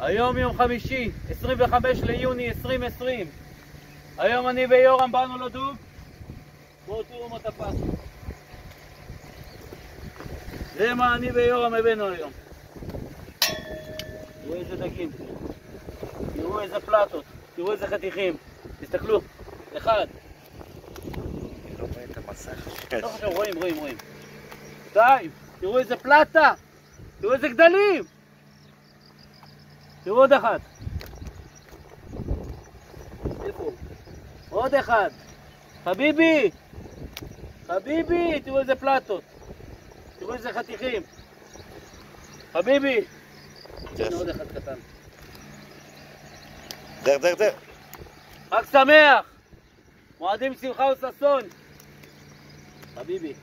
היום יום חמישי, 25 ליוני 2020. היום אני ויורם באנו לדוג. בואו תראו מה תפסנו. זה מה אני ויורם הבאנו היום. תראו איזה דגים. תראו איזה פלטות. תראו איזה חתיכים. תסתכלו. אחד. לא רואים, רואים, רואים. שתיים. תראו איזה פלטה. תראו איזה גדלים. תראו עוד אחת. איפה הוא? עוד אחד. חביבי! חביבי! תראו איזה פלטות. תראו איזה חתיכים. חביבי! הנה עוד אחד קטן. דר, דר, דר. חג שמח! מועדים שמחה וששון! חביבי.